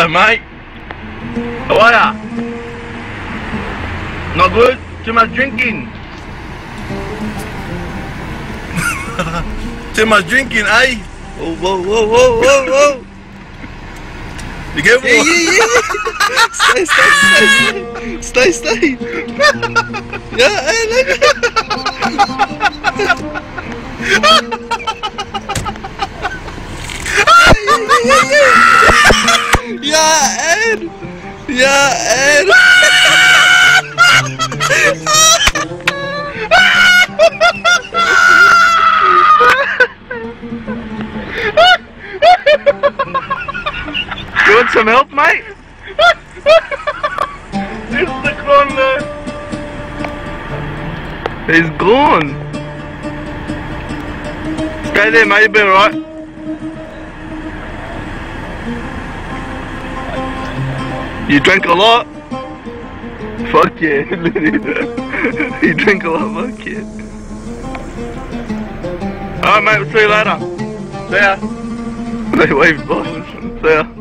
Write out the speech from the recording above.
Hello, mate. How are ya? Not good? Too much drinking? Too much drinking, eh? Whoa, whoa, whoa, whoa, whoa, whoa. Be careful. Yeah, yeah, yeah. stay, stay, stay, stay, stay. yeah, hey, look. Yeah, Ed. Yeah, Ed. You want some help, mate? It's the corner. He's gone. Stay there, mate. You'll be alright. You drink a lot? Fuck yeah. you drink a lot, fuck yeah. Alright, mate. We'll see you later. See ya. They waved boss. See ya.